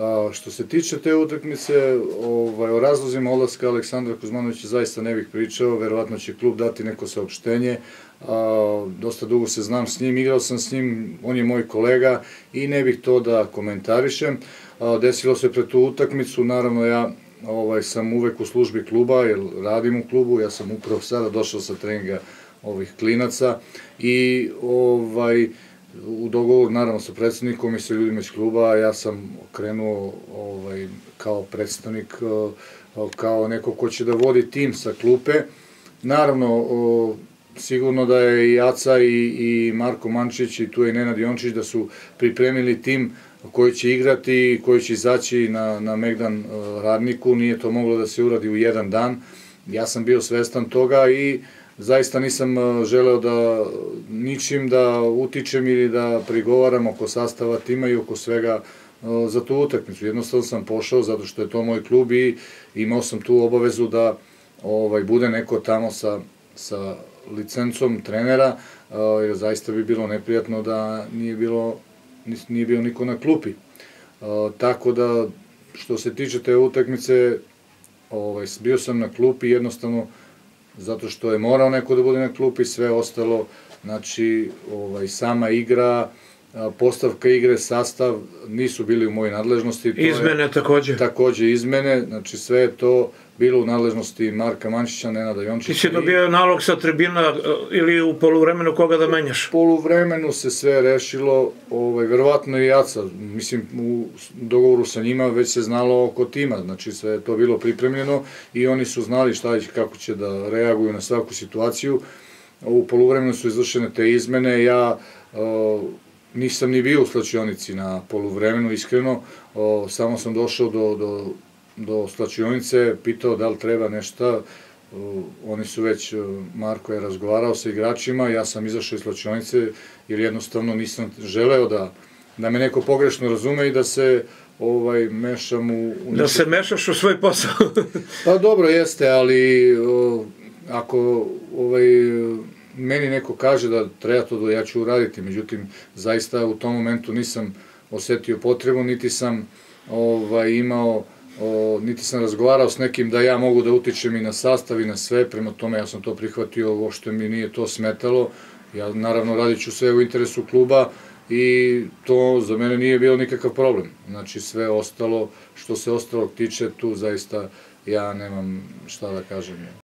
A, što se tiče te utakmice, ovaj, o razlozima odlaska Aleksandra Kuzmanovića zaista ne bih pričao, verovatno će klub dati neko saopštenje, a, dosta dugo se znam s njim, igrao sam s njim, on je moj kolega i ne bih to da komentarišem. A, desilo se pre tu utakmicu, naravno ja ovaj, sam uvek u službi kluba, jer radim u klubu, ja sam upravo sada došao sa treninga ovih klinaca i ovaj, u dogovoru naravno sa predsednikom i sa ljudima iz kluba, ja sam krenuo ovaj, kao predstavnik, eh, kao neko ko će da vodi tim sa klupe. Naravno, sigurno da je i Aca i, i Marko Mančić i tu je Nenad Jončić da su pripremili tim koji će igrati, koji će izaći na, na Megdan eh, radniku, nije to moglo da se uradi u jedan dan. Ja sam bio svestan toga i zaista nisam e, želeo da ničim da utičem ili da prigovaram oko sastava tima i oko svega e, za tu utakmicu. Jednostavno sam pošao zato što je to moj klub i imao sam tu obavezu da ovaj bude neko tamo sa, sa licencom trenera, e, jer zaista bi bilo neprijatno da nije bilo nije bio niko na klupi. Tako da, što se tiče te utakmice, ovaj, bio sam na klupi, jednostavno zato što je morao neko da bude na klupi, sve ostalo, znači, ovaj, sama igra, postavka igre, sastav, nisu bili u mojoj nadležnosti. To izmene je, takođe. Takođe izmene, znači sve je to bilo u nadležnosti Marka Mančića, Nenada Jončića. Ti si dobio nalog sa tribina e, ili u poluvremenu koga da menjaš? U poluvremenu se sve rešilo, ovaj, verovatno i Jaca, mislim u dogovoru sa njima već se znalo oko tima, znači sve je to bilo pripremljeno i oni su znali šta će, kako će da reaguju na svaku situaciju. U poluvremenu su izvršene te izmene, ja o, nisam ni bio u slačionici na poluvremenu, iskreno, o, samo sam došao do, do do slačionice, pitao da li treba nešto, oni su već, Marko je razgovarao sa igračima, ja sam izašao iz slačionice jer jednostavno nisam želeo da, da me neko pogrešno razume i da se ovaj mešam u... u da se mešaš u svoj posao. pa dobro jeste, ali o, ako ovaj meni neko kaže da treba to da ja ću uraditi, međutim zaista u tom momentu nisam osetio potrebu, niti sam ovaj imao o, niti sam razgovarao s nekim da ja mogu da utičem i na sastav i na sve, prema tome ja sam to prihvatio, uopšte mi nije to smetalo, ja naravno radit ću sve u interesu kluba i to za mene nije bilo nikakav problem. Znači sve ostalo, što se ostalog tiče, tu zaista ja nemam šta da kažem.